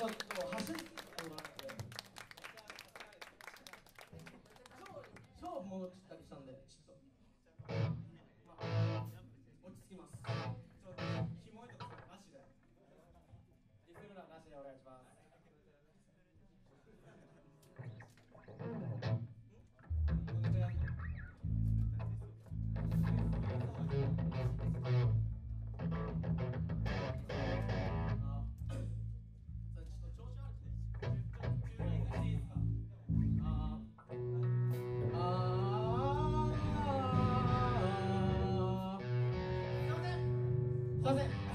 저, 뭐 하실? Doesn't